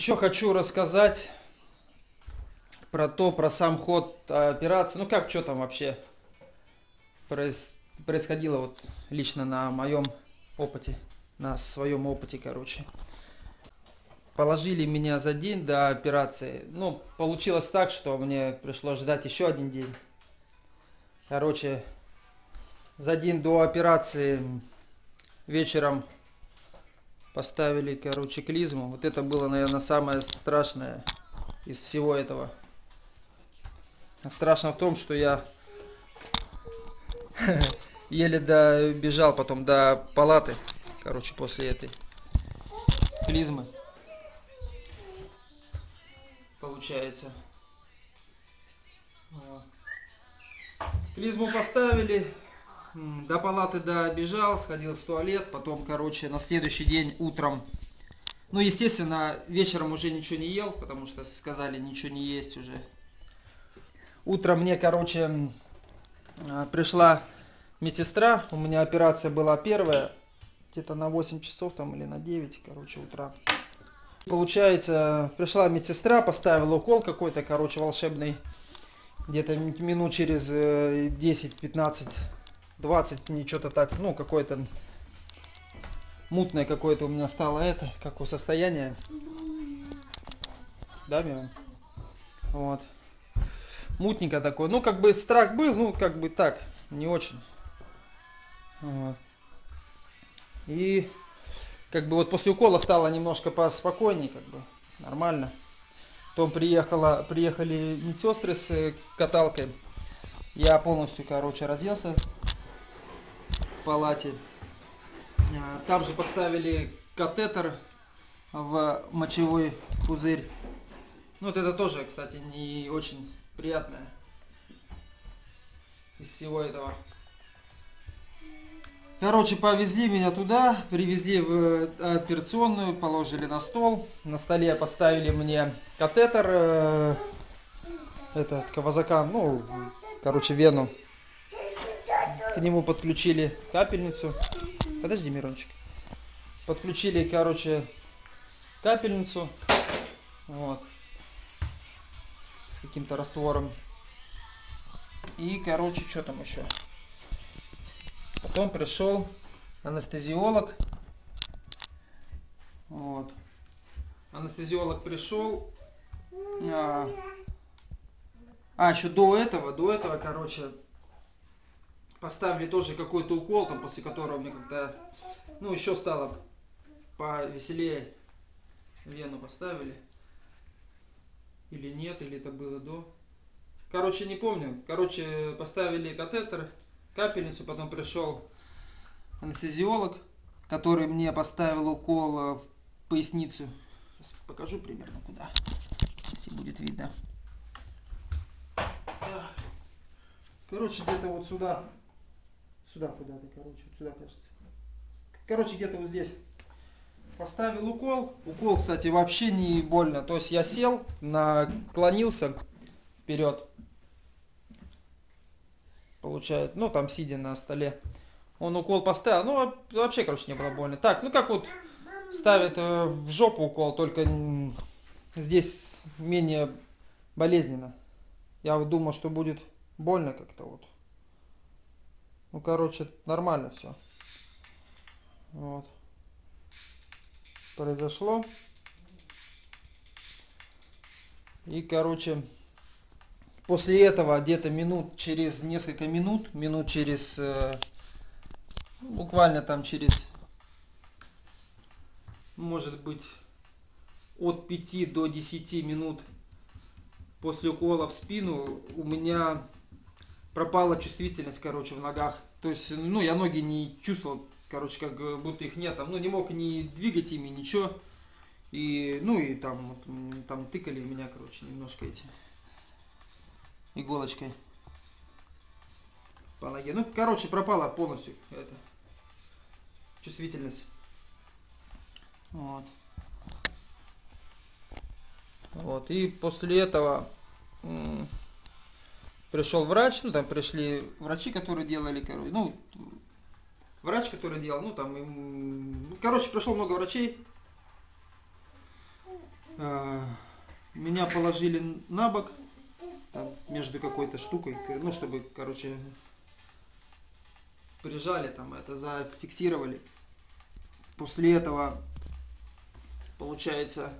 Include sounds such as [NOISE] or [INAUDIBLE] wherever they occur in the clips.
Еще хочу рассказать про то, про сам ход операции. Ну как, что там вообще проис- происходило вот лично на моем опыте, на своем опыте, короче. Положили меня за день до операции. Ну, получилось так, что мне пришлось ждать еще один день. Короче, за день до операции вечером поставили, короче, клизму. Вот это было, наверное, самое страшное из всего этого. Страшно в том, что я [LAUGHS] еле добежал потом до палаты, короче, после этой клизмы. Получается. Вот. Клизму поставили, до палаты добежал, сходил в туалет, потом, короче, на следующий день утром, ну, естественно, вечером уже ничего не ел, потому что сказали ничего не есть уже. Утром мне, короче, а, пришла медсестра, у меня операция была первая, где-то на 8 часов там или на 9, короче, утра. Получается, пришла медсестра, поставила укол какой-то, короче, волшебный, где-то минут через э, 10, 15, 20, мне что-то так, ну, какое-то мутное какое-то у меня стало это, какое состояние. Да, Мирон? Вот. Мутненько такое. Ну, как бы страх был, ну, как бы так, не очень. Вот. И как бы вот после укола стало немножко поспокойнее, как бы нормально. Потом приехала, приехали медсестры с каталкой. Я полностью, короче, разделся палате. А, Там же поставили катетер в мочевой пузырь. Ну, вот это тоже, кстати, не очень приятное из всего этого. Короче, повезли меня туда, привезли в операционную, положили на стол. На столе поставили мне катетер, э, этот, кавазакан, ну, короче, вену. К нему подключили капельницу. Подожди, Мирончик. Подключили, короче, капельницу. Вот. С каким-то раствором. И, короче, что там еще? Потом пришел анестезиолог. Вот. Анестезиолог пришел. А, а, еще до этого, до этого, короче, поставили тоже какой-то укол, там, после которого мне как-то, ну, еще стало повеселее. Вену поставили. Или нет, или это было до. Короче, не помню. Короче, поставили катетер, капельницу, потом пришел анестезиолог, который мне поставил укол э, в поясницу. Сейчас покажу примерно куда, если будет видно. Короче, где-то вот сюда. Сюда куда-то, короче, сюда, кажется. Короче, где-то вот здесь. Поставил укол. Укол, кстати, вообще не больно. То есть я сел, наклонился вперед. Получает, ну там сидя на столе. Он укол поставил. Ну, во- вообще, короче, не было больно. Так, ну как вот ставят э, в жопу укол, только здесь менее болезненно. Я вот думал, что будет больно как-то вот. Ну, короче, нормально все. Вот. Произошло. И, короче, после этого где-то минут через несколько минут, минут через, э, ну, буквально там через, может быть, от 5 до 10 минут после укола в спину у меня пропала чувствительность, короче, в ногах. То есть, ну, я ноги не чувствовал, короче, как будто их нет. Там, ну, не мог ни двигать ими, ничего. И, ну, и там, вот, там тыкали меня, короче, немножко эти иголочкой по ноге. Ну, короче, пропала полностью эта чувствительность. Вот. Вот. И после этого пришел врач, ну там пришли врачи, которые делали, короче, ну, врач, который делал, ну там, ну, короче, пришло много врачей. А, Меня положили на бок, там, между какой-то штукой, ну, чтобы, короче, прижали там это, зафиксировали. После этого, получается,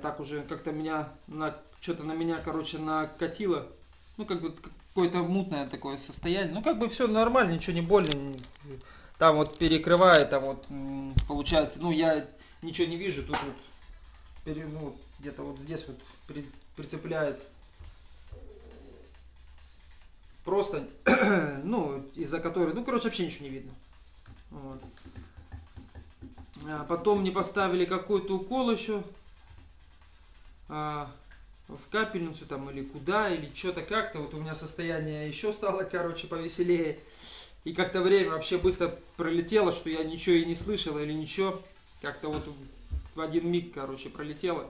так уже как-то меня, на, что-то на меня, короче, накатило. Ну, как бы какое-то мутное такое состояние. Ну, как бы все нормально, ничего не больно. Там вот перекрывает, там вот, получается, ну, я ничего не вижу, тут вот, пере- ну, где-то вот здесь вот при- прицепляет просто, [CLEARS THROAT] ну, из-за которой, ну, короче, вообще ничего не видно. Вот. А потом мне поставили какой-то укол еще в капельницу там или куда, или что-то как-то. Вот у меня состояние еще стало, короче, повеселее. И как-то время вообще быстро пролетело, что я ничего и не слышал или ничего. Как-то вот в один миг, короче, пролетело.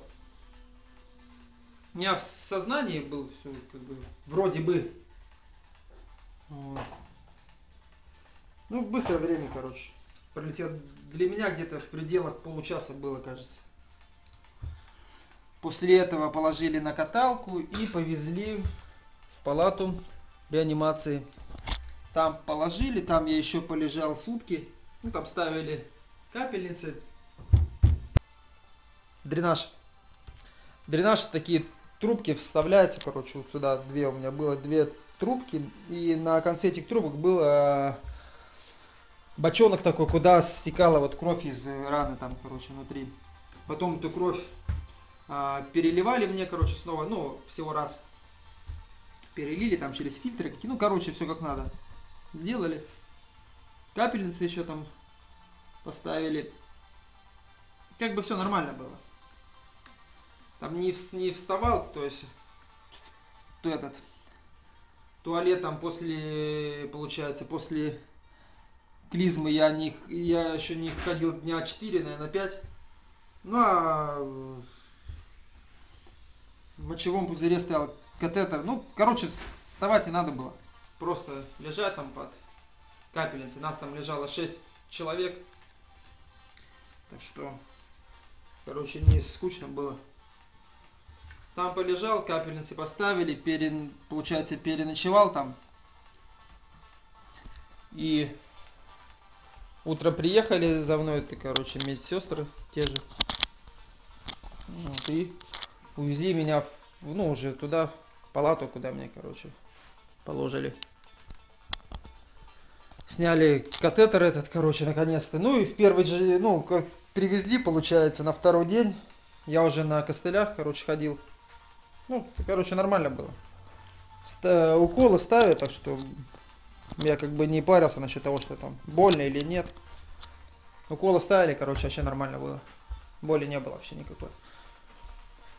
Меня в сознании был все как бы вроде бы. Вот. Ну, быстрое время, короче. Пролетел. Для меня где-то в пределах получаса было, кажется. После этого положили на каталку и повезли в палату реанимации. Там положили, там я еще полежал сутки. Ну, там ставили капельницы. Дренаж. Дренаж такие трубки вставляются, короче, вот сюда две у меня было две трубки. И на конце этих трубок был э, бочонок такой, куда стекала вот кровь из раны там, короче, внутри. Потом эту кровь а, переливали мне, короче, снова, ну, всего раз перелили там через фильтры какие, ну, короче, все как надо. Сделали. Капельницы еще там поставили. Как бы все нормально было. Там не, не вставал, то есть, то этот, туалет там после, получается, после клизмы я, не, я еще не ходил дня 4, наверное, 5. Ну, а в мочевом пузыре стоял катетер. Ну, короче, вставать не надо было. Просто лежать там под капельницей. Нас там лежало 6 человек. Так что, короче, не скучно было. Там полежал, капельницы поставили, перен, получается, переночевал там. И утром приехали за мной, это, короче, медсестры те же. Вот, и увезли меня, в, ну, уже туда, в палату, куда мне, короче, положили. Сняли катетер этот, короче, наконец-то. Ну и в первый же, ну, как привезли, получается, на второй день. Я уже на костылях, короче, ходил. Ну, короче, нормально было. Ста- уколы ставят, так что я как бы не парился насчет того, что там больно или нет. Уколы ставили, короче, вообще нормально было. Боли не было вообще никакой.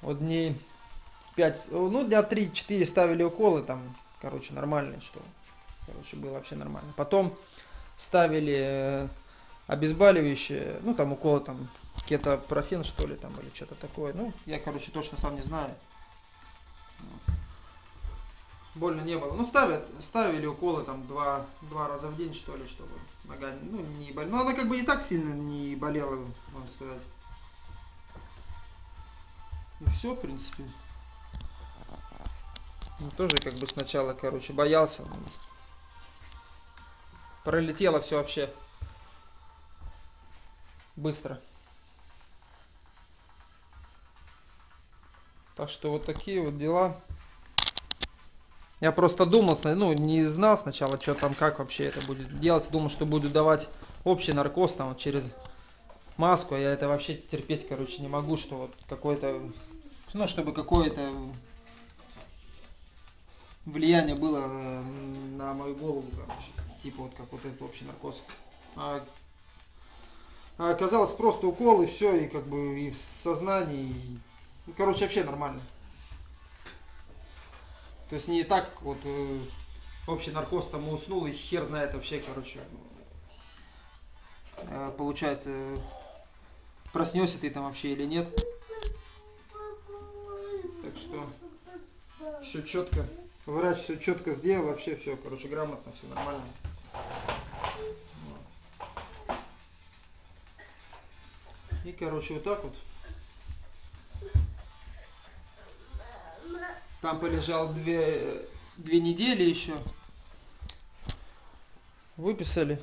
Вот дней 5, ну дня 3-4 ставили уколы, там, короче, нормальные, что, короче, было вообще нормально. Потом ставили э, обезболивающие, ну там уколы там кетопрофен что ли там или что-то такое. Ну, я, короче, точно сам не знаю. Больно не было. Ну, ставят, ставили уколы там два, два раза в день, что ли, чтобы нога, ну, не болела. Ну, она как бы и так сильно не болела, можно сказать. И все, в принципе. Ну, тоже как бы сначала, короче, боялся. Пролетело все вообще быстро. Так что вот такие вот дела. Я просто думал, ну, не знал сначала, что там, как вообще это будет делать. Думал, что буду давать общий наркоз там вот через маску, а я это вообще терпеть, короче, не могу, что вот какой-то, ну, чтобы какое-то влияние было э, на мою голову, короче, типа вот как вот этот общий наркоз. А, а оказалось просто укол и все, и как бы и в сознании, и, ну, короче, вообще нормально. То есть не так вот э, общий наркоз там уснул и хер знает вообще, короче. Э, получается, проснешься ты там вообще или нет. Так что все четко. Врач все четко сделал, вообще все, короче, грамотно, все нормально. Вот. И, короче, вот так вот. Там полежал две, две недели еще. Выписали.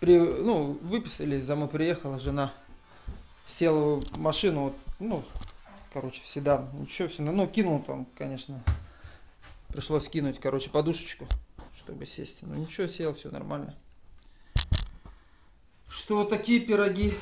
При, ну, выписали, за мной приехала жена. Села в машину, вот, ну, короче, в седан. Ничего, все, ну, кинул там, конечно. Пришлось кинуть, короче, подушечку, чтобы сесть. Ну, ничего, сел, все нормально. Что вот такие пироги